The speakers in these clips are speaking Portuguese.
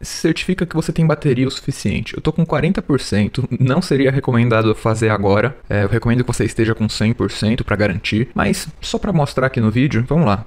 certifica que você tem bateria o suficiente. Eu tô com 40%, não seria recomendado fazer agora. É, eu recomendo que você esteja com 100% para garantir, mas só para mostrar aqui no vídeo, vamos lá.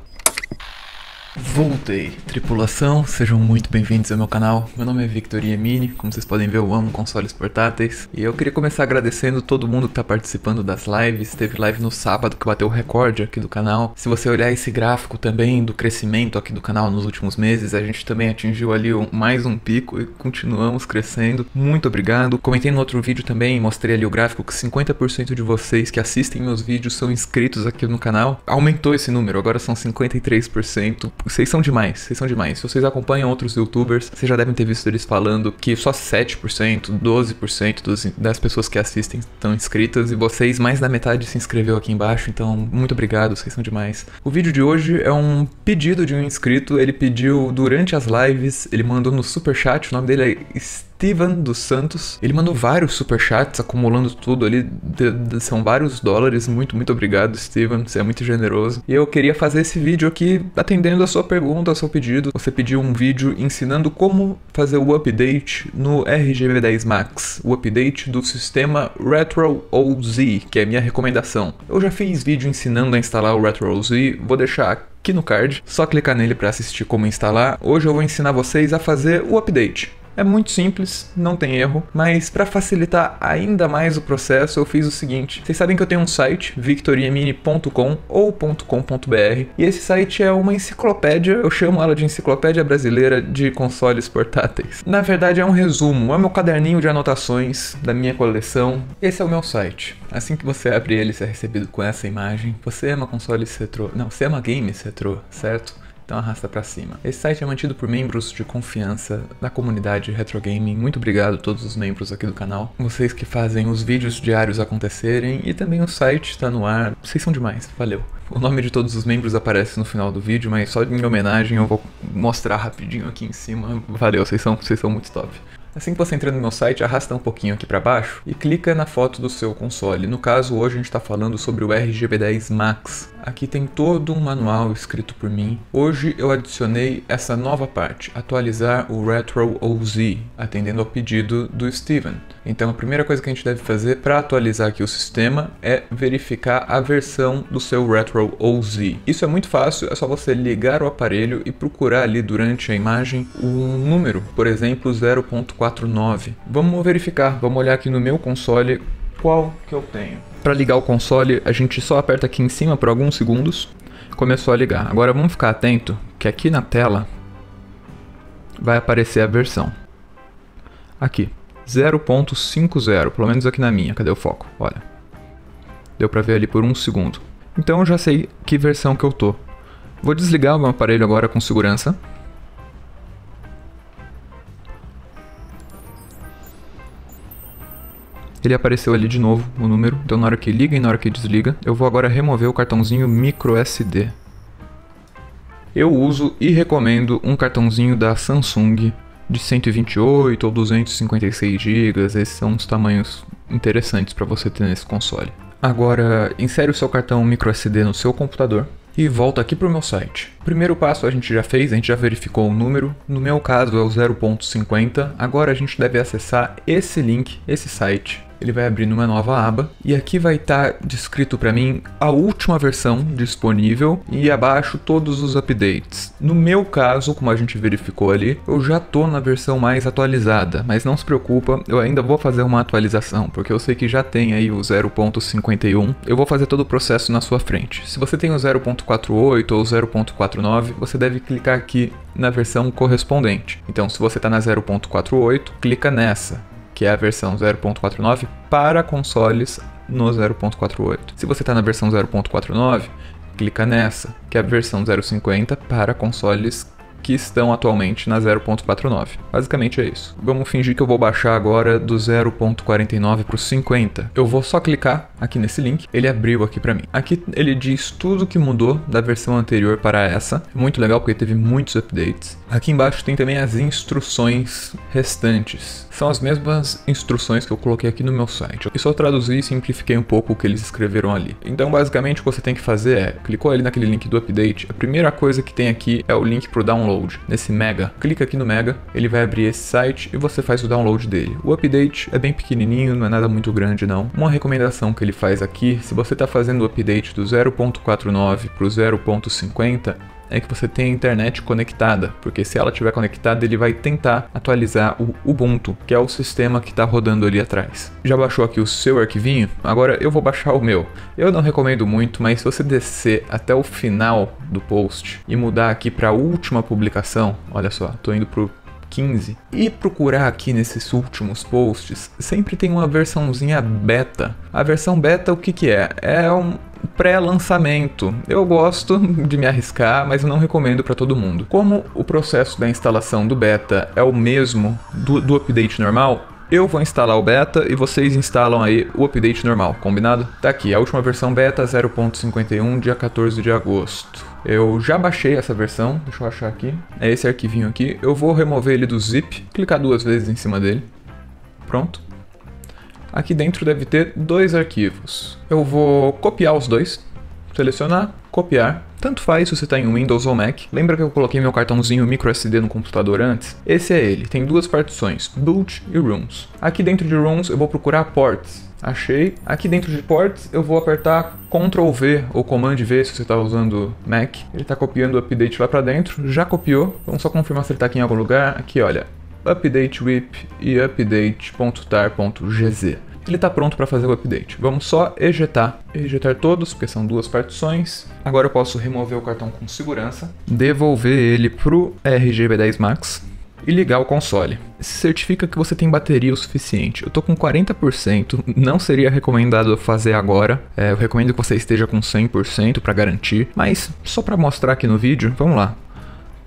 Voltei. Tripulação, sejam muito bem-vindos ao meu canal. Meu nome é Victor Yemini, como vocês podem ver eu amo consoles portáteis. E eu queria começar agradecendo todo mundo que está participando das lives. Teve live no sábado que bateu o recorde aqui do canal. Se você olhar esse gráfico também do crescimento aqui do canal nos últimos meses, a gente também atingiu ali mais um pico e continuamos crescendo. Muito obrigado. Comentei no outro vídeo também, mostrei ali o gráfico que 50% de vocês que assistem meus vídeos são inscritos aqui no canal. Aumentou esse número, agora são 53% vocês são demais, vocês são demais. Se vocês acompanham outros youtubers, vocês já devem ter visto eles falando que só 7%, 12% dos, das pessoas que assistem estão inscritas e vocês, mais da metade se inscreveu aqui embaixo, então muito obrigado, vocês são demais. O vídeo de hoje é um pedido de um inscrito, ele pediu durante as lives, ele mandou no super chat, o nome dele é Steven dos Santos. Ele mandou vários superchats acumulando tudo ali. De, de, são vários dólares. Muito, muito obrigado, Steven. Você é muito generoso. E eu queria fazer esse vídeo aqui atendendo a sua pergunta, ao seu pedido. Você pediu um vídeo ensinando como fazer o update no RGB 10 Max. O update do sistema Retro OZ, que é a minha recomendação. Eu já fiz vídeo ensinando a instalar o Retro OZ. Vou deixar aqui no card. Só clicar nele para assistir como instalar. Hoje eu vou ensinar vocês a fazer o update. É muito simples, não tem erro, mas para facilitar ainda mais o processo, eu fiz o seguinte. Vocês sabem que eu tenho um site, victoriamini.com ou .com.br, e esse site é uma enciclopédia, eu chamo ela de Enciclopédia Brasileira de Consoles Portáteis. Na verdade é um resumo, é meu caderninho de anotações da minha coleção. Esse é o meu site. Assim que você abre ele, você é recebido com essa imagem. Você ama consoles retrô, não, você ama games retrô, certo? Então arrasta para cima. Esse site é mantido por membros de confiança da comunidade Retro Gaming. Muito obrigado a todos os membros aqui do canal. Vocês que fazem os vídeos diários acontecerem e também o site está no ar. Vocês são demais. Valeu. O nome de todos os membros aparece no final do vídeo, mas só em homenagem eu vou mostrar rapidinho aqui em cima. Valeu, vocês são, vocês são muito top. Assim que você entra no meu site, arrasta um pouquinho aqui para baixo e clica na foto do seu console. No caso, hoje a gente está falando sobre o RGB10 Max. Aqui tem todo um manual escrito por mim. Hoje eu adicionei essa nova parte, atualizar o Retro OZ, atendendo ao pedido do Steven. Então a primeira coisa que a gente deve fazer para atualizar aqui o sistema é verificar a versão do seu Retro OZ. Isso é muito fácil, é só você ligar o aparelho e procurar ali durante a imagem um número, por exemplo 0.49. Vamos verificar, vamos olhar aqui no meu console qual que eu tenho. Para ligar o console, a gente só aperta aqui em cima por alguns segundos. Começou a ligar. Agora vamos ficar atento que aqui na tela vai aparecer a versão. Aqui, 0.50, pelo menos aqui na minha. Cadê o foco? Olha. Deu para ver ali por um segundo. Então eu já sei que versão que eu tô. Vou desligar o meu aparelho agora com segurança. Ele apareceu ali de novo, o número. Então na hora que liga e na hora que desliga, eu vou agora remover o cartãozinho micro SD. Eu uso e recomendo um cartãozinho da Samsung de 128 ou 256 GB. Esses são os tamanhos interessantes para você ter nesse console. Agora, insere o seu cartão micro SD no seu computador e volta aqui para o meu site. Primeiro passo a gente já fez, a gente já verificou o número. No meu caso é o 0.50. Agora a gente deve acessar esse link, esse site, ele vai abrir numa nova aba e aqui vai estar tá descrito para mim a última versão disponível e abaixo todos os updates. No meu caso, como a gente verificou ali, eu já tô na versão mais atualizada, mas não se preocupa, eu ainda vou fazer uma atualização, porque eu sei que já tem aí o 0.51. Eu vou fazer todo o processo na sua frente. Se você tem o 0.48 ou 0.49, você deve clicar aqui na versão correspondente. Então, se você está na 0.48, clica nessa que é a versão 0.49 para consoles no 0.48. Se você está na versão 0.49, clica nessa, que é a versão 0.50 para consoles que estão atualmente na 0.49. Basicamente é isso. Vamos fingir que eu vou baixar agora do 0.49 para o 50. Eu vou só clicar aqui nesse link, ele abriu aqui para mim. Aqui ele diz tudo que mudou da versão anterior para essa. Muito legal porque teve muitos updates. Aqui embaixo tem também as instruções restantes. São as mesmas instruções que eu coloquei aqui no meu site. Eu só traduzi e simplifiquei um pouco o que eles escreveram ali. Então, basicamente, o que você tem que fazer é, clicou ali naquele link do update, a primeira coisa que tem aqui é o link para o download download, nesse mega. Clica aqui no mega, ele vai abrir esse site e você faz o download dele. O update é bem pequenininho, não é nada muito grande não. Uma recomendação que ele faz aqui, se você está fazendo o update do 0.49 para o 0.50, é que você tenha a internet conectada, porque se ela estiver conectada, ele vai tentar atualizar o Ubuntu, que é o sistema que está rodando ali atrás. Já baixou aqui o seu arquivinho? Agora eu vou baixar o meu. Eu não recomendo muito, mas se você descer até o final do post e mudar aqui para a última publicação, olha só, estou indo pro 15 e procurar aqui nesses últimos posts, sempre tem uma versãozinha beta. A versão beta o que que é? É um pré-lançamento. Eu gosto de me arriscar, mas não recomendo para todo mundo. Como o processo da instalação do beta é o mesmo do, do update normal, eu vou instalar o beta e vocês instalam aí o update normal, combinado? Tá aqui, a última versão beta 0.51, dia 14 de agosto. Eu já baixei essa versão, deixa eu achar aqui. É esse arquivinho aqui. Eu vou remover ele do zip, clicar duas vezes em cima dele. Pronto. Aqui dentro deve ter dois arquivos. Eu vou copiar os dois, selecionar, copiar. Tanto faz se você está em Windows ou Mac. Lembra que eu coloquei meu cartãozinho microSD no computador antes? Esse é ele. Tem duas partições, Boot e Rooms. Aqui dentro de Rooms eu vou procurar ports. Achei. Aqui dentro de ports eu vou apertar Ctrl V ou Command V se você está usando Mac. Ele está copiando o update lá para dentro. Já copiou. Vamos só confirmar se ele está aqui em algum lugar. Aqui, olha update whip e update.tar.gz. Ele está pronto para fazer o update. Vamos só ejetar, ejetar todos, porque são duas partições. Agora eu posso remover o cartão com segurança, devolver ele para o RGB10 Max e ligar o console. Certifica que você tem bateria o suficiente. Eu tô com 40%, não seria recomendado fazer agora. É, eu recomendo que você esteja com 100% para garantir, mas só para mostrar aqui no vídeo, vamos lá.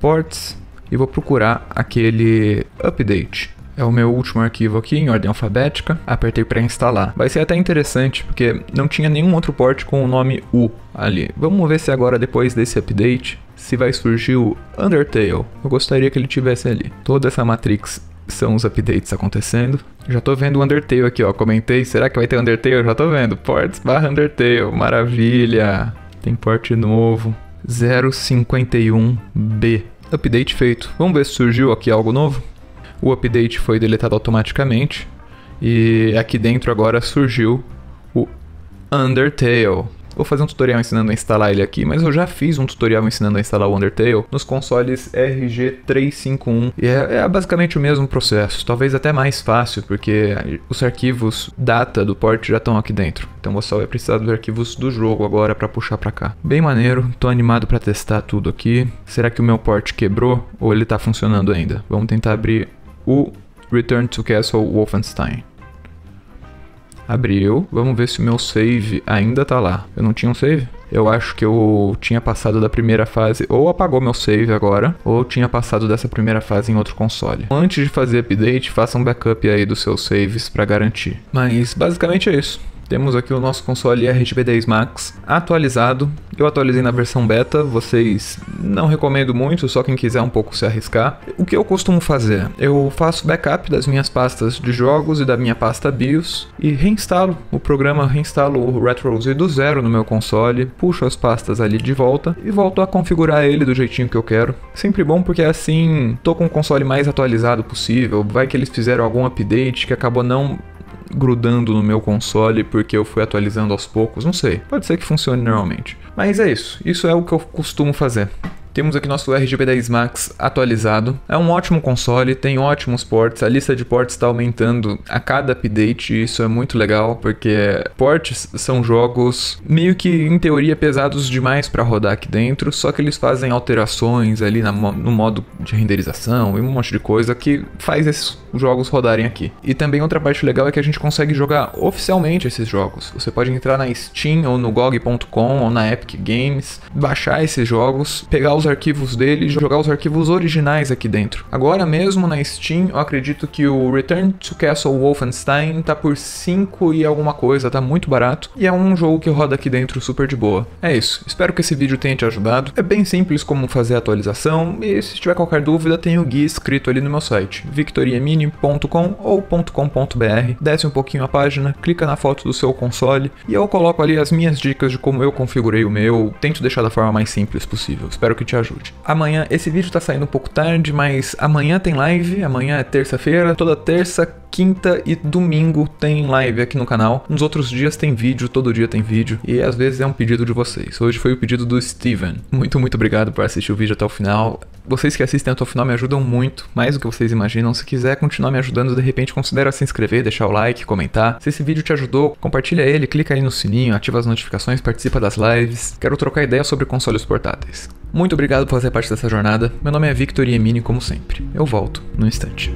Ports e vou procurar aquele update. É o meu último arquivo aqui em ordem alfabética. Apertei para instalar. Vai ser até interessante porque não tinha nenhum outro port com o nome U ali. Vamos ver se agora depois desse update se vai surgir o Undertale. Eu gostaria que ele tivesse ali. Toda essa matrix são os updates acontecendo. Já tô vendo o Undertale aqui, ó. Comentei, será que vai ter Undertale? Já tô vendo. Ports barra Undertale, maravilha. Tem port novo. 051B. Update feito. Vamos ver se surgiu aqui algo novo. O update foi deletado automaticamente. E aqui dentro agora surgiu o Undertale. Vou fazer um tutorial ensinando a instalar ele aqui, mas eu já fiz um tutorial ensinando a instalar o Undertale nos consoles RG351 e é, é, basicamente o mesmo processo, talvez até mais fácil, porque os arquivos data do port já estão aqui dentro. Então você só vai precisar dos arquivos do jogo agora para puxar para cá. Bem maneiro, tô animado para testar tudo aqui. Será que o meu port quebrou ou ele tá funcionando ainda? Vamos tentar abrir o Return to Castle Wolfenstein. Abriu. Vamos ver se o meu save ainda tá lá. Eu não tinha um save? Eu acho que eu tinha passado da primeira fase, ou apagou meu save agora, ou tinha passado dessa primeira fase em outro console. Antes de fazer update, faça um backup aí dos seus saves para garantir. Mas basicamente é isso. Temos aqui o nosso console RGB 10 Max atualizado. Eu atualizei na versão beta, vocês não recomendo muito, só quem quiser um pouco se arriscar. O que eu costumo fazer? Eu faço backup das minhas pastas de jogos e da minha pasta BIOS e reinstalo o programa, reinstalo o RetroZ do zero no meu console, puxo as pastas ali de volta e volto a configurar ele do jeitinho que eu quero. Sempre bom porque assim tô com o console mais atualizado possível. Vai que eles fizeram algum update que acabou não grudando no meu console porque eu fui atualizando aos poucos, não sei. Pode ser que funcione normalmente. Mas é isso, isso é o que eu costumo fazer. Temos aqui nosso RGB 10 Max atualizado. É um ótimo console, tem ótimos ports. A lista de ports está aumentando a cada update. Isso é muito legal, porque ports são jogos meio que em teoria pesados demais para rodar aqui dentro. Só que eles fazem alterações ali no modo de renderização e um monte de coisa que faz esses jogos rodarem aqui. E também outra parte legal é que a gente consegue jogar oficialmente esses jogos. Você pode entrar na Steam ou no GOG.com ou na Epic Games, baixar esses jogos, pegar os os arquivos dele e jogar os arquivos originais aqui dentro. Agora mesmo na Steam, eu acredito que o Return to Castle Wolfenstein tá por 5 e alguma coisa, tá muito barato. E é um jogo que roda aqui dentro super de boa. É isso, espero que esse vídeo tenha te ajudado. É bem simples como fazer a atualização e se tiver qualquer dúvida tem o guia escrito ali no meu site, victoriamini.com ou .com.br. Desce um pouquinho a página, clica na foto do seu console e eu coloco ali as minhas dicas de como eu configurei o meu, tento deixar da forma mais simples possível. Espero que te te ajude. Amanhã, esse vídeo tá saindo um pouco tarde, mas amanhã tem live, amanhã é terça-feira, toda terça, quinta e domingo tem live aqui no canal. Nos outros dias tem vídeo, todo dia tem vídeo. E às vezes é um pedido de vocês. Hoje foi o pedido do Steven. Muito, muito obrigado por assistir o vídeo até o final. Vocês que assistem até o final me ajudam muito, mais do que vocês imaginam. Se quiser continuar me ajudando, de repente considera se inscrever, deixar o like, comentar. Se esse vídeo te ajudou, compartilha ele, clica aí no sininho, ativa as notificações, participa das lives. Quero trocar ideia sobre consoles portáteis. Muito obrigado por fazer parte dessa jornada. Meu nome é Victor Yemini, como sempre. Eu volto no instante.